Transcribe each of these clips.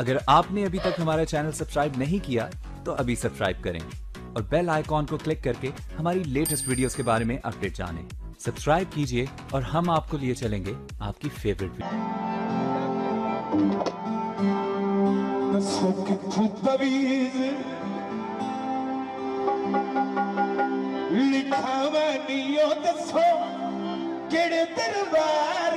अगर आपने अभी तक हमारा चैनल सब्सक्राइब नहीं किया तो अभी सब्सक्राइब करें और बेल आइकॉन को क्लिक करके हमारी लेटेस्ट वीडियोस के बारे में अपडेट जानें। सब्सक्राइब कीजिए और हम आपको लिए चलेंगे आपकी फेवरेट वीडियो लिखा तो दरबार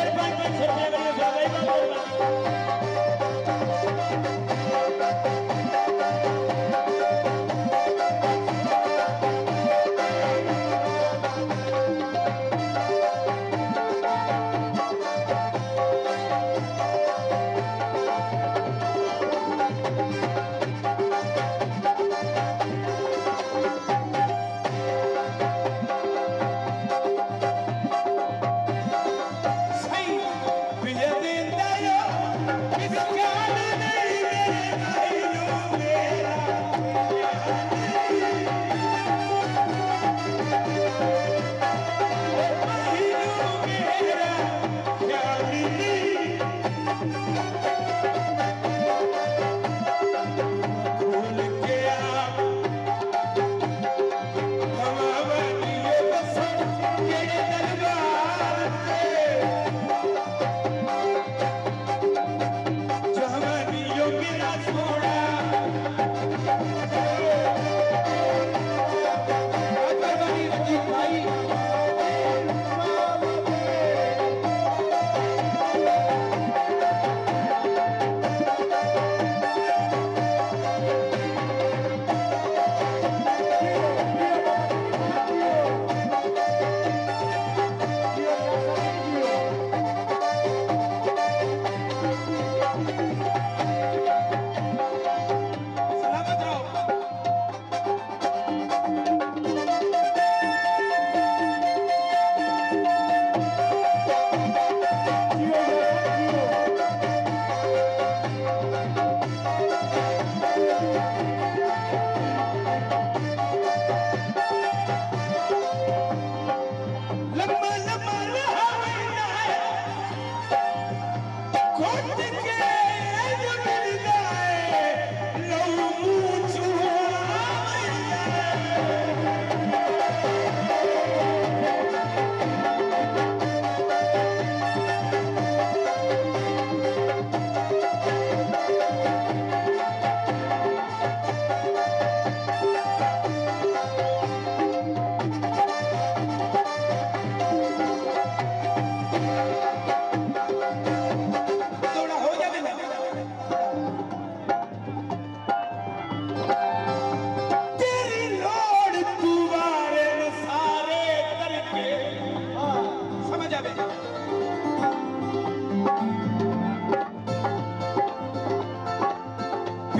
और पांच पांच छह छह करिए स्वागत है